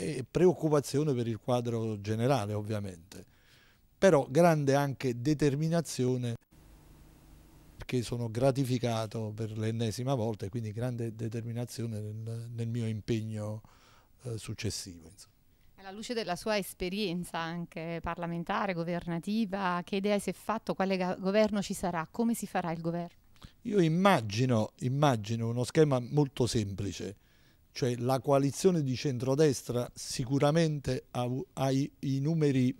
e preoccupazione per il quadro generale ovviamente, però grande anche determinazione perché sono gratificato per l'ennesima volta e quindi grande determinazione nel, nel mio impegno eh, successivo. Insomma. Alla luce della sua esperienza anche parlamentare, governativa, che idea si è fatto? Quale governo ci sarà? Come si farà il governo? Io immagino, immagino uno schema molto semplice, cioè la coalizione di centrodestra sicuramente ha, ha i, i, numeri,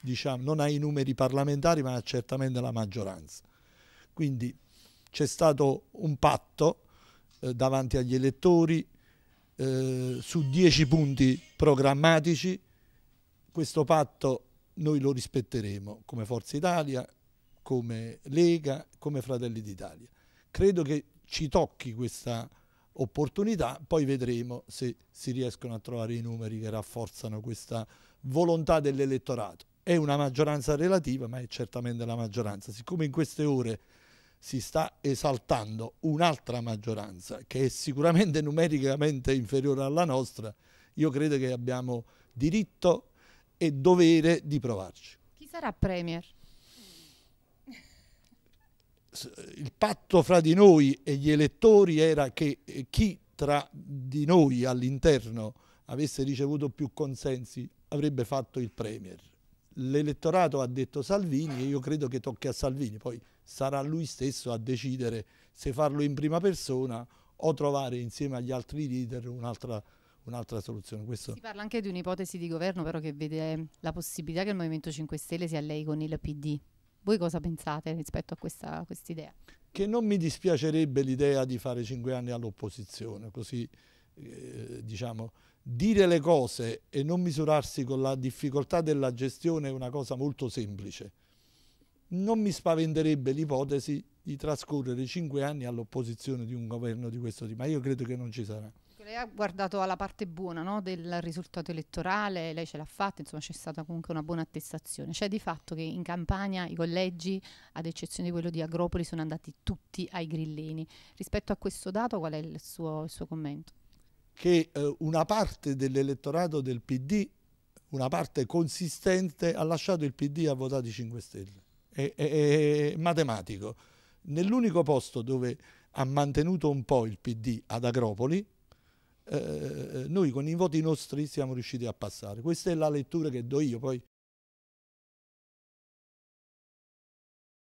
diciamo, non ha i numeri parlamentari ma ha certamente la maggioranza. Quindi c'è stato un patto eh, davanti agli elettori, eh, su dieci punti programmatici. Questo patto noi lo rispetteremo come Forza Italia, come Lega, come Fratelli d'Italia. Credo che ci tocchi questa opportunità, poi vedremo se si riescono a trovare i numeri che rafforzano questa volontà dell'elettorato. È una maggioranza relativa, ma è certamente la maggioranza. Siccome in queste ore si sta esaltando un'altra maggioranza che è sicuramente numericamente inferiore alla nostra, io credo che abbiamo diritto e dovere di provarci. Chi sarà Premier? Il patto fra di noi e gli elettori era che chi tra di noi all'interno avesse ricevuto più consensi avrebbe fatto il Premier. L'elettorato ha detto Salvini e io credo che tocchi a Salvini, poi sarà lui stesso a decidere se farlo in prima persona o trovare insieme agli altri leader un'altra un'altra soluzione. Questo... Si parla anche di un'ipotesi di governo però che vede la possibilità che il Movimento 5 Stelle sia lei con il PD. Voi cosa pensate rispetto a questa idea? Che non mi dispiacerebbe l'idea di fare cinque anni all'opposizione, così eh, diciamo dire le cose e non misurarsi con la difficoltà della gestione è una cosa molto semplice non mi spaventerebbe l'ipotesi di trascorrere cinque anni all'opposizione di un governo di questo tipo, ma io credo che non ci sarà. Lei ha guardato alla parte buona no, del risultato elettorale, lei ce l'ha fatta, insomma c'è stata comunque una buona attestazione. C'è di fatto che in campagna i collegi, ad eccezione di quello di Agropoli, sono andati tutti ai grillini. Rispetto a questo dato qual è il suo, il suo commento? Che eh, una parte dell'elettorato del PD, una parte consistente, ha lasciato il PD e ha votato i 5 Stelle è, è, è matematico. Nell'unico posto dove ha mantenuto un po' il PD ad Agropoli, eh, noi con i voti nostri siamo riusciti a passare. Questa è la lettura che do io, poi